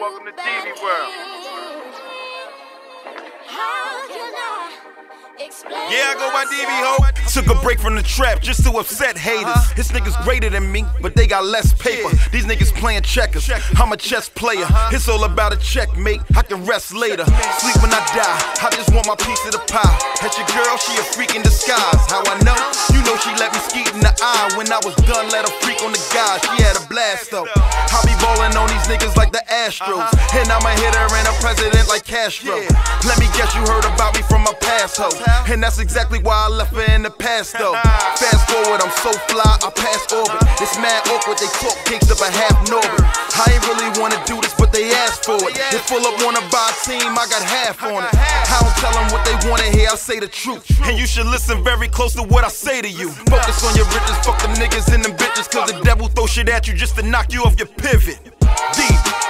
Welcome to Dibi World. Yeah, I go by DB Ho. Took a break from the trap just to upset haters. Uh-huh. His niggas greater than me, but they got less paper. These niggas playing checkers. I'm a chess player. Uh-huh. It's all about a checkmate. I can rest later. Sleep when I die. I just want my piece of the pie. That's your girl, she a freak in disguise. How I know? You know she let me skeet in the eye. When I was done, let her freak on the guy. She had a blast though. I be ballin' on these niggas like the Astros. And I'm a hitter and a president like Castro. Let me guess you heard about me from my past hoe. And that's exactly why I left her in the past though. Fast forward, I'm so fly, I pass orbit. It's mad awkward, they talk gigs up a half Norbert. I ain't really wanna do this, but they asked for it. They full up wanna buy a team, I got half on it. I don't tell them what they wanna hear, I say the truth. And you should listen very close to what I say to you. Focus on your riches, fuck them niggas and them bitches, cause the devil throw shit at you just to knock you off your pivot.